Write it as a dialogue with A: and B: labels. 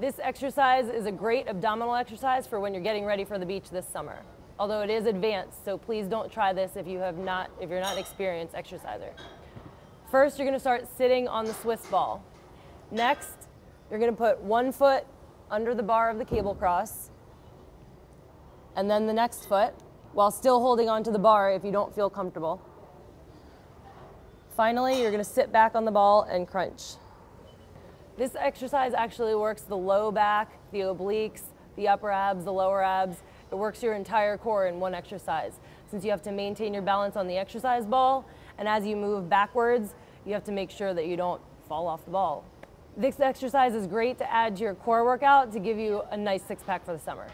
A: This exercise is a great abdominal exercise for when you're getting ready for the beach this summer. Although it is advanced, so please don't try this if you have not if you're not an experienced exerciser. First, you're going to start sitting on the Swiss ball. Next, you're going to put one foot under the bar of the cable cross, and then the next foot, while still holding onto the bar if you don't feel comfortable. Finally, you're going to sit back on the ball and crunch. This exercise actually works the low back, the obliques, the upper abs, the lower abs. It works your entire core in one exercise. Since you have to maintain your balance on the exercise ball, and as you move backwards, you have to make sure that you don't fall off the ball. This exercise is great to add to your core workout to give you a nice six pack for the summer.